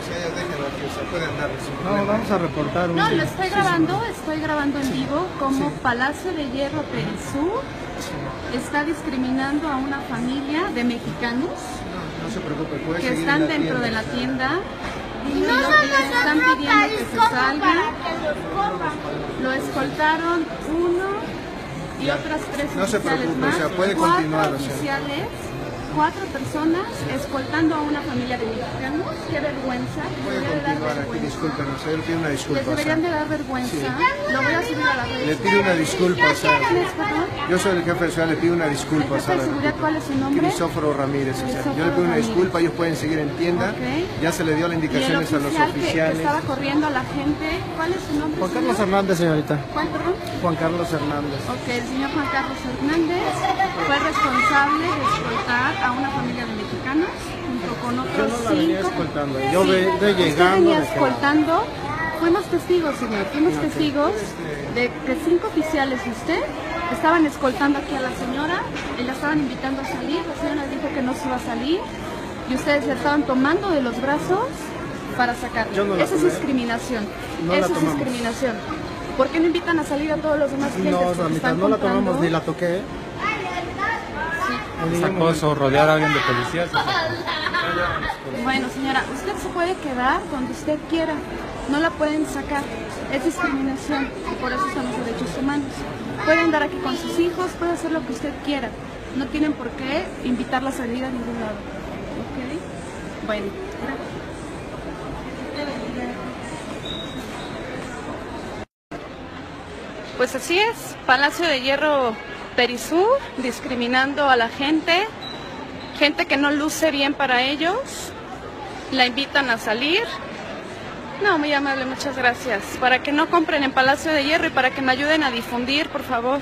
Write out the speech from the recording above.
puede andar. No, vamos a reportar un... No, lo estoy grabando, estoy grabando en vivo como Palacio de Hierro Perizú está discriminando a una familia de mexicanos No, no se preocupe, puede que están la dentro tienda. de la tienda y No lo- somos les están pidiendo que se salgan. Lo escoltaron uno y otras tres No se oficiales preocupe, más. o sea, puede cuatro continuar, o sea. Oficiales, cuatro personas escoltando a una familia de mexicanos. Qué vergüenza. De dar continuar aquí, discúlpenos, le pido una disculpa. Les deberían de dar vergüenza. Lo voy a subir a la red. Le pido una disculpa, o sea, ¿Quién es, perdón? yo soy el jefe de ciudad, le pido una disculpa, ¿El jefe ¿sabe? de seguridad cuál es su nombre? Crisóforo Ramírez, o sea, yo le pido una disculpa, ellos pueden seguir en tienda, Ok. ya se le dio las indicaciones a los oficial que, que oficiales. estaba corriendo a la gente, ¿cuál es su nombre? Juan Carlos señor? Hernández, señorita. ¿Cuál, perdón? Juan Carlos Hernández. Ok, el señor Juan Carlos Hernández fue responsable de a una familia de mexicanos junto con otros Yo no la venía cinco. escoltando, yo Sí, ve- de llegando venía escoltando. Fuimos testigos, señor, fuimos testigos de que cinco oficiales y usted estaban escoltando aquí a la señora y la estaban invitando a salir. La señora dijo que no se iba a salir y ustedes le estaban tomando de los brazos para sacarla. No la Esa es discriminación. No la Esa es discriminación. ¿Por qué no invitan a salir a todos los demás clientes? No, mamita, están no la tomamos ni la toqué. Es acoso, rodear a alguien de policías. Bueno, señora, usted se puede quedar donde usted quiera. No la pueden sacar. Es discriminación y por eso están los derechos humanos. Puede andar aquí con sus hijos, puede hacer lo que usted quiera. No tienen por qué invitarla a salir a ningún lado. ¿Ok? Bueno. Pues así es, Palacio de Hierro Perizú, discriminando a la gente, gente que no luce bien para ellos, la invitan a salir. No, muy amable, muchas gracias. Para que no compren en Palacio de Hierro y para que me ayuden a difundir, por favor.